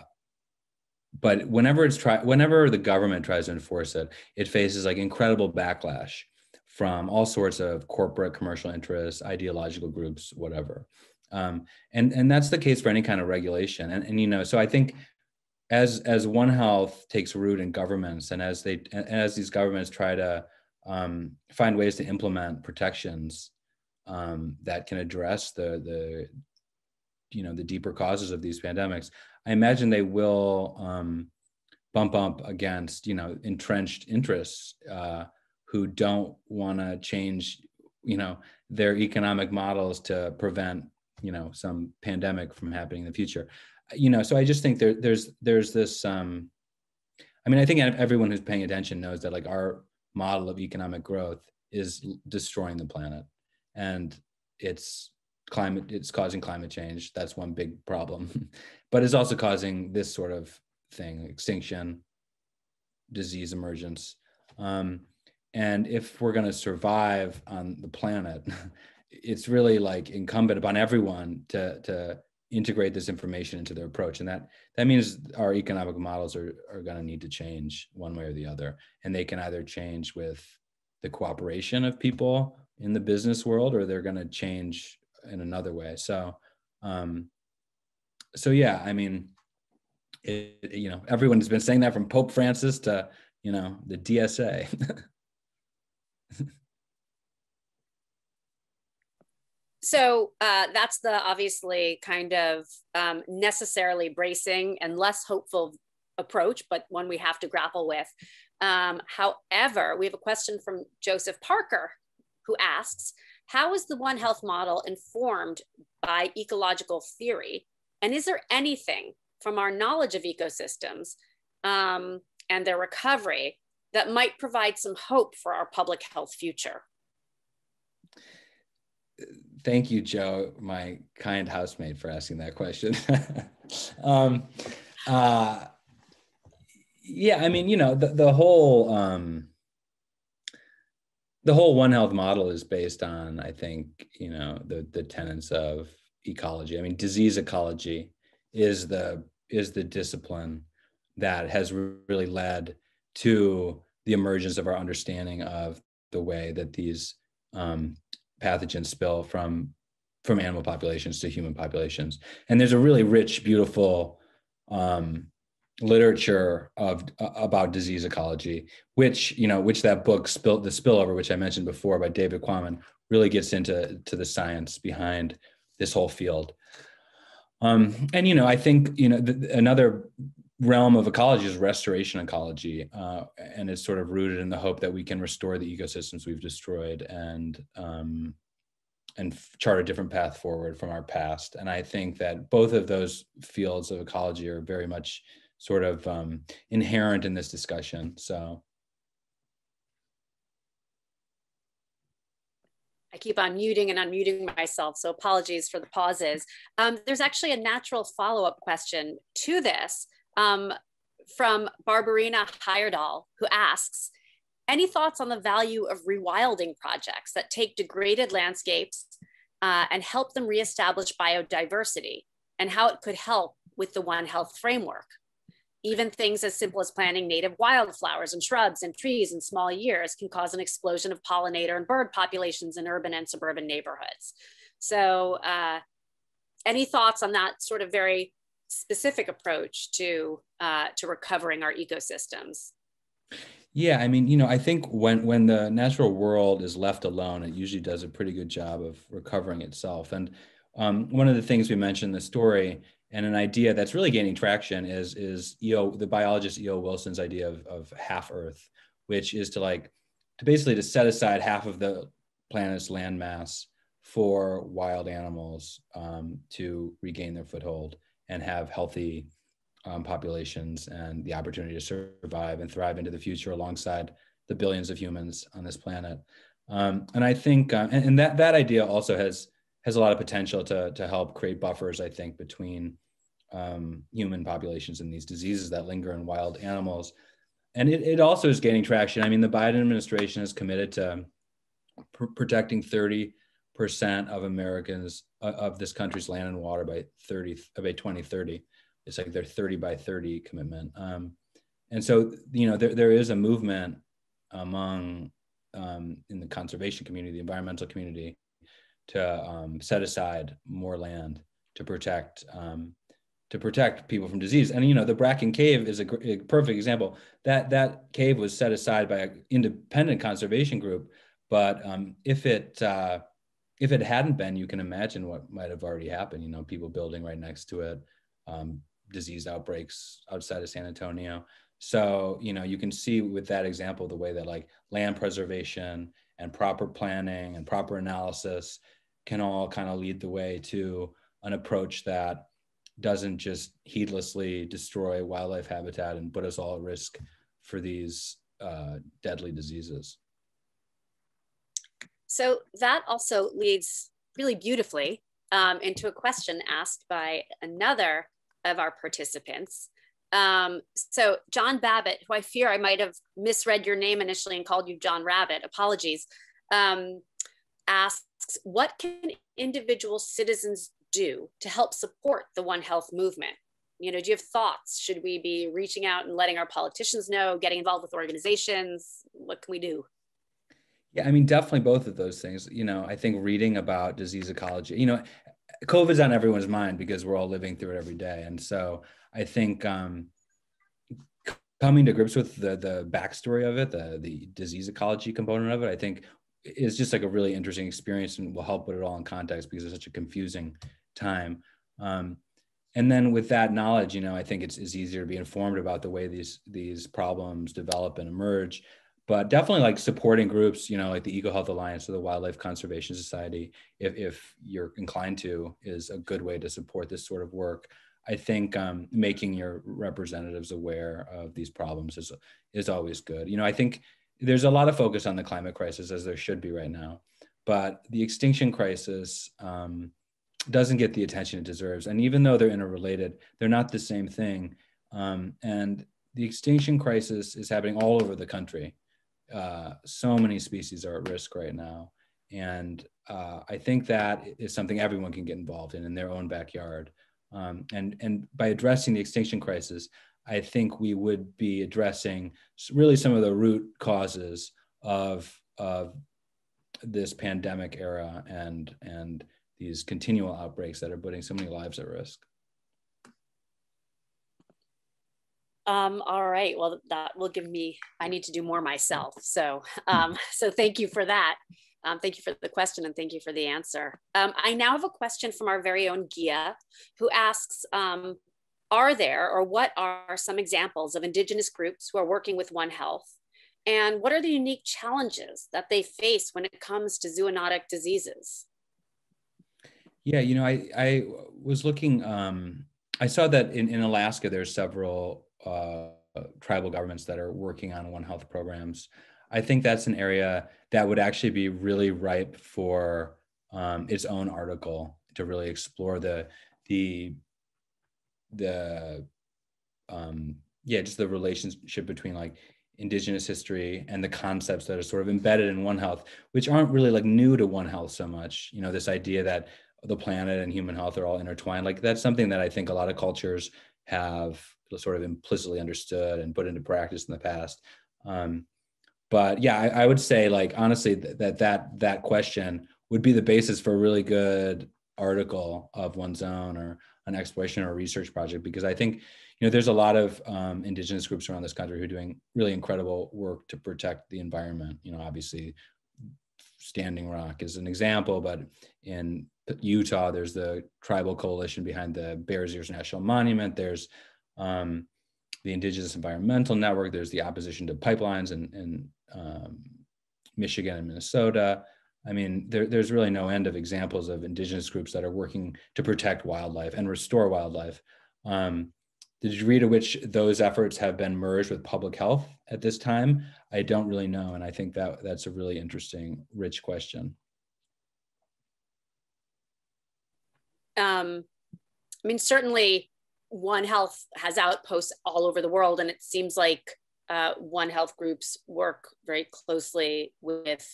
but whenever it's try whenever the government tries to enforce it, it faces like incredible backlash from all sorts of corporate commercial interests, ideological groups, whatever. Um, and and that's the case for any kind of regulation. And and you know, so I think as as One Health takes root in governments, and as they and as these governments try to um, find ways to implement protections um, that can address the the you know the deeper causes of these pandemics, I imagine they will um, bump up against you know entrenched interests uh, who don't want to change you know their economic models to prevent you know some pandemic from happening in the future. You know so i just think there, there's there's this um i mean i think everyone who's paying attention knows that like our model of economic growth is destroying the planet. And it's climate it's causing climate change. That's one big problem. But it's also causing this sort of thing extinction disease emergence. Um, and if we're going to survive on the planet it's really like incumbent upon everyone to to integrate this information into their approach. And that that means our economic models are are going to need to change one way or the other. And they can either change with the cooperation of people in the business world or they're going to change in another way. So um so yeah i mean it, you know everyone has been saying that from pope francis to you know the dsa so uh, that's the obviously kind of um, necessarily bracing and less hopeful approach, but one we have to grapple with. Um, however, we have a question from Joseph Parker who asks, how is the One Health model informed by ecological theory? And is there anything from our knowledge of ecosystems um, and their recovery that might provide some hope for our public health future? Thank you, Joe, my kind housemate, for asking that question. um, uh, yeah, I mean, you know, the, the whole um, the whole One Health model is based on, I think, you know, the the tenets of ecology. I mean, disease ecology is the is the discipline that has really led to the emergence of our understanding of the way that these um, pathogens spill from from animal populations to human populations. And there's a really rich, beautiful um, literature of uh, about disease ecology, which you know, which that book spill the spillover, which I mentioned before by David Quammen, really gets into to the science behind this whole field. Um, and you know, I think you know another realm of ecology is restoration ecology, uh, and it's sort of rooted in the hope that we can restore the ecosystems we've destroyed and um, and chart a different path forward from our past. And I think that both of those fields of ecology are very much sort of um, inherent in this discussion. So. I keep on muting and unmuting myself, so apologies for the pauses. Um, there's actually a natural follow-up question to this, um, from Barbarina Heyerdahl, who asks, any thoughts on the value of rewilding projects that take degraded landscapes uh, and help them reestablish biodiversity and how it could help with the One Health framework? Even things as simple as planting native wildflowers and shrubs and trees in small years can cause an explosion of pollinator and bird populations in urban and suburban neighborhoods. So, uh, any thoughts on that sort of very specific approach to uh, to recovering our ecosystems. Yeah, I mean, you know, I think when when the natural world is left alone, it usually does a pretty good job of recovering itself. And um, one of the things we mentioned in the story and an idea that's really gaining traction is is E.O. the biologist E.O. Wilson's idea of, of half Earth, which is to like to basically to set aside half of the planet's landmass for wild animals um, to regain their foothold and have healthy um, populations and the opportunity to survive and thrive into the future alongside the billions of humans on this planet. Um, and I think, uh, and, and, that that idea also has has a lot of potential to to help create buffers. I think between um, human populations and these diseases that linger in wild animals. and it, it also is gaining traction. I mean, the Biden administration is committed to pr- protecting 30% of Americans uh, of this country's land and water by 30 by 2030. It's like their 30 by 30 commitment. Um, and so, you know, there, there is a movement among um, in the conservation community, the environmental community, to um, set aside more land to protect um, to protect people from disease. And you know, the Bracken Cave is a, a, perfect example. That that cave was set aside by an independent conservation group, but um, if it uh, if it hadn't been, you can imagine what might have already happened. You know, people building right next to it, um, disease outbreaks outside of San Antonio. So you know, you can see with that example the way that like land preservation and proper planning and proper analysis can all kind of lead the way to an approach that doesn't just heedlessly destroy wildlife habitat and put us all at risk for these uh, deadly diseases. So that also leads really beautifully um, into a question asked by another of our participants. Um, so John Babbitt, who I fear I might have misread your name initially and called you John Rabbit, apologies, um, asks, what can individual citizens do to help support the One Health movement? You know, do you have thoughts? Should we be reaching out and letting our politicians know, getting involved with organizations? What can we do? Yeah, I mean, definitely both of those things. You know, I think reading about disease ecology, you know, COVID's on everyone's mind because we're all living through it every day. And so I think um, coming to grips with the the backstory of it, the the disease ecology component of it, I think is just like a really interesting experience and will help put it all in context because it's such a confusing time. Um, and then with that knowledge, you know, I think it's, it's easier to be informed about the way these these problems develop and emerge. But definitely like supporting groups, you know, like the EcoHealth Alliance or the Wildlife Conservation Society, if, if you're inclined to, is a good way to support this sort of work. I think um, making your representatives aware of these problems is is always good. You know, I think there's a lot of focus on the climate crisis as there should be right now, but the extinction crisis um, doesn't get the attention it deserves. And even though they're interrelated, they're not the same thing. Um, and the extinction crisis is happening all over the country. Uh, so many species are at risk right now. And uh, I think that is something everyone can get involved in in their own backyard. Um, and, and by addressing the extinction crisis, I think we would be addressing really some of the root causes of, of this pandemic era and, and these continual outbreaks that are putting so many lives at risk. Um, all right. Well, that will give me, I need to do more myself. So, um, so thank you for that. Um, thank you for the question and thank you for the answer. Um, I now have a question from our very own Gia who asks, um, are there or what are some examples of Indigenous groups who are working with One Health? And what are the unique challenges that they face when it comes to zoonotic diseases? Yeah, you know, I I was looking. Um, I saw that in, in Alaska, there's several uh, tribal governments that are working on One Health programs. I think that's an area that would actually be really ripe for um, its own article to really explore the the the um, yeah just the relationship between like indigenous history and the concepts that are sort of embedded in one health which aren't really like new to one health so much you know this idea that the planet and human health are all intertwined. Like that's something that I think a lot of cultures have sort of implicitly understood and put into practice in the past. Um, but yeah, I, I, would say like honestly that, that that question would be the basis for a really good article of one's own or an exploration or research project because I think you know there's a lot of um, indigenous groups around this country who are doing really incredible work to protect the environment. You know, obviously Standing Rock is an example, but in Utah, there's the tribal coalition behind the Bears Ears National Monument. There's um, the Indigenous Environmental Network. There's the opposition to pipelines in, in um, Michigan and Minnesota. I mean, there, there's really no end of examples of indigenous groups that are working to protect wildlife and restore wildlife. Um, the degree to which those efforts have been merged with public health at this time, I don't really know. And I think that that's a really interesting, rich question. um, I mean, certainly One Health has outposts all over the world, and it seems like uh, One Health groups work very closely with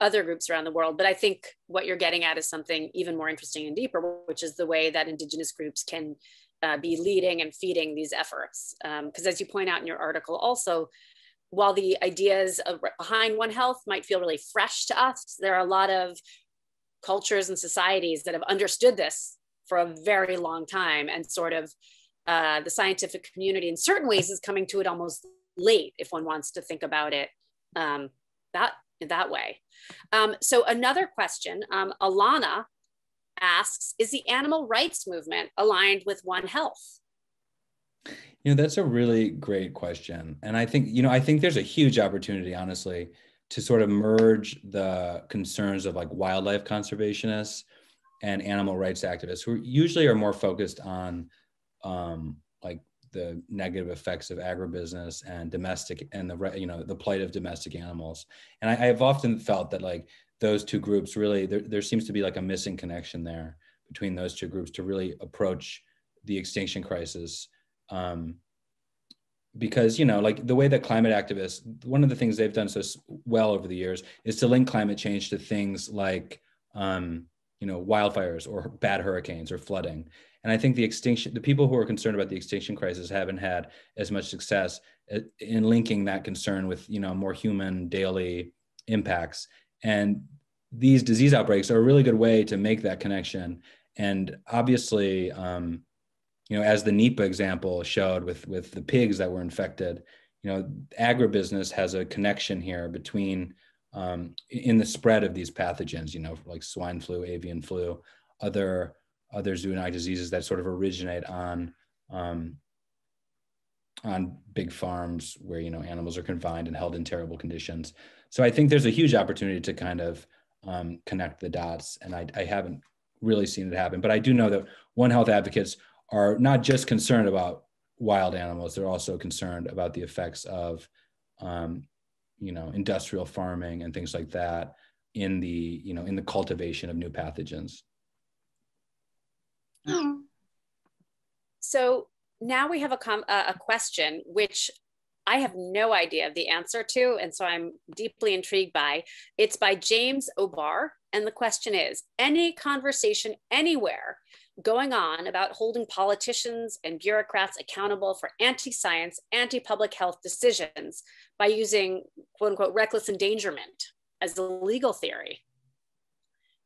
other groups around the world. But I think what you're getting at is something even more interesting and deeper, which is the way that Indigenous groups can uh, be leading and feeding these efforts. Because um, as you point out in your article, also, while the ideas of, behind One Health might feel really fresh to us, there are a lot of cultures and societies that have understood this for a very long time and sort of uh, the scientific community in certain ways is coming to it almost late if one wants to think about it um, that that way. Um, so another question, um, Alana asks, is the animal rights movement aligned with One Health? You know, that's a really great question. And I think, you know, I think there's a huge opportunity, honestly, to sort of merge the concerns of like wildlife conservationists and animal rights activists who usually are more focused on um, like the negative effects of agribusiness and domestic and the you know the plight of domestic animals. And I, have often felt that like those two groups really there, there seems to be like a missing connection there between those two groups to really approach the extinction crisis. Um, because you know like the way that climate activists one of the things they've done so well over the years is to link climate change to things like um, you know wildfires or bad hurricanes or flooding and I think the extinction, the people who are concerned about the extinction crisis haven't had as much success in linking that concern with, you know, more human daily impacts. And these disease outbreaks are a really good way to make that connection. And obviously, um, you know, as the Nipah example showed with with the pigs that were infected, you know, agribusiness has a connection here between um, in the spread of these pathogens, you know, like swine flu, avian flu, other other zoonotic diseases that sort of originate on um, on big farms where you know animals are confined and held in terrible conditions. So I think there's a huge opportunity to kind of um, connect the dots, and I, I haven't really seen it happen. But I do know that One Health advocates are not just concerned about wild animals; they're also concerned about the effects of um, you know industrial farming and things like that in the you know in the cultivation of new pathogens. So now we have a, com- a question which I have no idea of the answer to, and so I'm deeply intrigued by. It's by James Obar, and the question is: Any conversation anywhere going on about holding politicians and bureaucrats accountable for anti-science, anti-public health decisions by using "quote unquote" reckless endangerment as a legal theory?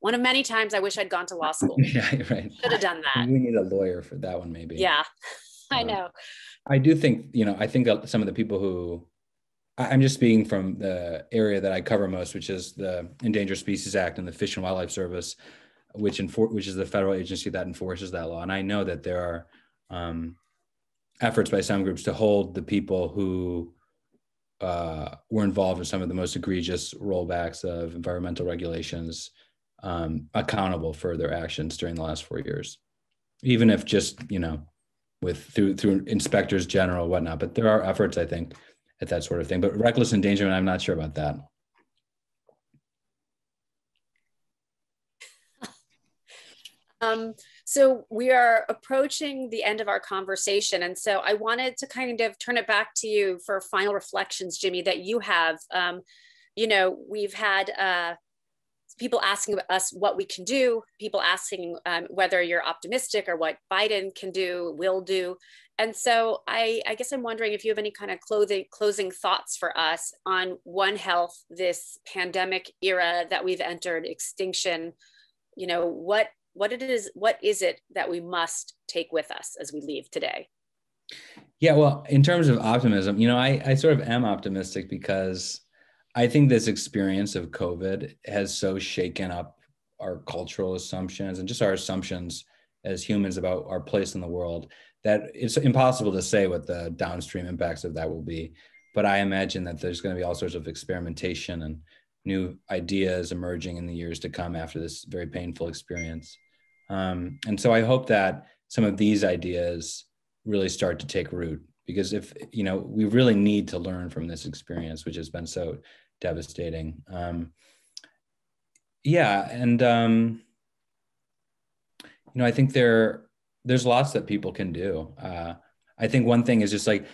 one of many times I wish I'd gone to law school. yeah, right. Should have done that. We need a lawyer for that one, maybe. Yeah, I um, know. I do think, you know, I think some of the people who, I'm just speaking from the area that I cover most, which is the Endangered Species Act and the Fish and Wildlife Service, which enfor- which is the federal agency that enforces that law. And I know that there are um, efforts by some groups to hold the people who uh, were involved in some of the most egregious rollbacks of environmental regulations um, accountable for their actions during the last four years, even if just you know with through through inspectors general whatnot. But there are efforts, I think, at that sort of thing. But reckless endangerment, I'm not sure about that. Um, so we are approaching the end of our conversation. And so I wanted to kind of turn it back to you for final reflections, Jimmy, that you have. Um, you know, we've had uh, people asking us what we can do, people asking um, whether you're optimistic or what Biden can do, will do. And so I, I, guess I'm wondering if you have any kind of clothing, closing thoughts for us on One Health, this pandemic era that we've entered, extinction. You know, what what it is, what is it that we must take with us as we leave today? Yeah, well, in terms of optimism, you know, I, I sort of am optimistic because I think this experience of COVID has so shaken up our cultural assumptions and just our assumptions as humans about our place in the world that it's impossible to say what the downstream impacts of that will be. But I imagine that there's going to be all sorts of experimentation and new ideas emerging in the years to come after this very painful experience. Um, and so I hope that some of these ideas really start to take root because if you know we really need to learn from this experience which has been so devastating. Um, yeah, and um, you know, I think there there's lots that people can do. Uh, I think one thing is just like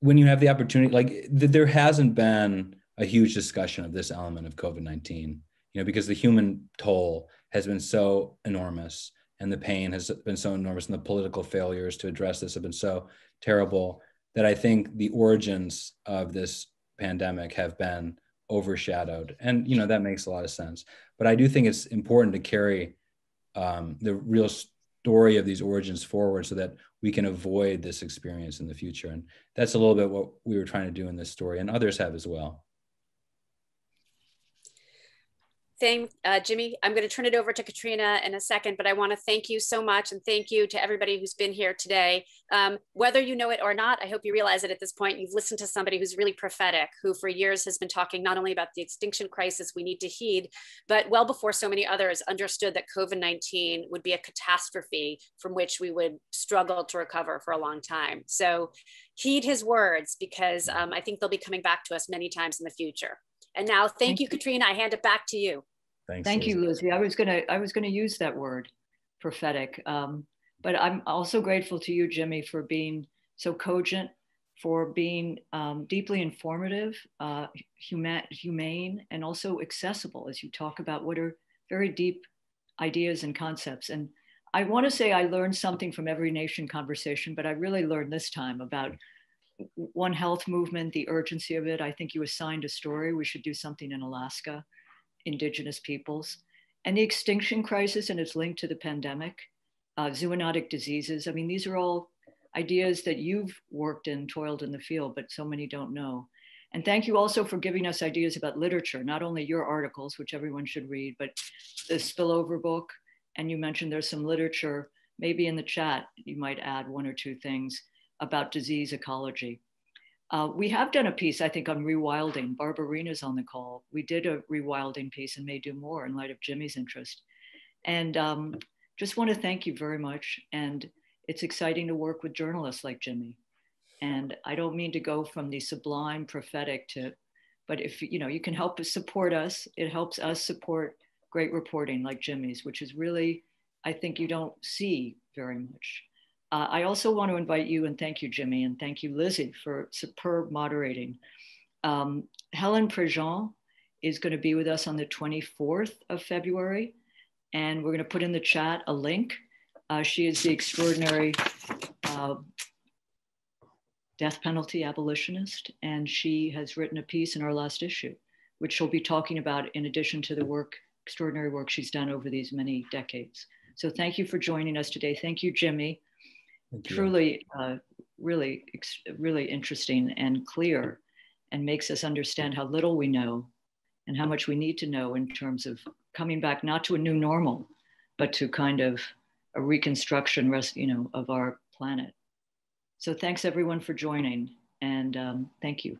when you have the opportunity, like th- there hasn't been a huge discussion of this element of COVID 19, you know, because the human toll has been so enormous and the pain has been so enormous and the political failures to address this have been so terrible that I think the origins of this pandemic have been overshadowed. And, you know, that makes a lot of sense. But I do think it's important to carry um, the real story of these origins forward so that we can avoid this experience in the future. And that's a little bit what we were trying to do in this story, and others have as well. Thank uh, Jimmy. I'm going to turn it over to Katrina in a second, but I want to thank you so much and thank you to everybody who's been here today. Um, whether you know it or not, I hope you realize that at this point you've listened to somebody who's really prophetic, who for years has been talking not only about the extinction crisis we need to heed, but well before so many others understood that COVID 19 would be a catastrophe from which we would struggle to recover for a long time. So heed his words because um, I think they'll be coming back to us many times in the future. And now, thank, thank you, Katrina. I hand it back to you. Thanks. Thank Lizzy. you, Lizzy. I was gonna I was gonna use that word, prophetic. Um, but I'm also grateful to you, Jimmy, for being so cogent, for being um, deeply informative, uh, huma- humane, and also accessible as you talk about what are very deep ideas and concepts. And I want to say I learned something from every nation conversation, but I really learned this time about one health movement, the urgency of it. I think you assigned a story. We should do something in Alaska, indigenous peoples, and the extinction crisis and its link to the pandemic, uh, zoonotic diseases. I mean, these are all ideas that you've worked and toiled in the field, but so many don't know. And thank you also for giving us ideas about literature, not only your articles, which everyone should read, but the spillover book. And you mentioned there's some literature, maybe in the chat, you might add one or two things about disease ecology. Uh, we have done a piece, I think, on rewilding. Barbara Rena's on the call. We did a rewilding piece and may do more in light of Jimmy's interest. And um, just want to thank you very much. And it's exciting to work with journalists like Jimmy. And I don't mean to go from the sublime prophetic to, but if you know, you can help support us, it helps us support great reporting like Jimmy's, which is really, I think you don't see very much. Uh, I also want to invite you and thank you, Jimmy, and thank you, Lizzy, for superb moderating. Um, Helen Prejean is going to be with us on the 24th of February, and we're going to put in the chat a link. Uh, she is the extraordinary uh, death penalty abolitionist, and she has written a piece in our last issue, which she'll be talking about in addition to the work, extraordinary work she's done over these many decades. So thank you for joining us today. Thank you, Jimmy truly, uh, really, really interesting and clear, and makes us understand how little we know and how much we need to know in terms of coming back not to a new normal, but to kind of a reconstruction, rest, you know, of our planet. So thanks everyone for joining, and um, thank you.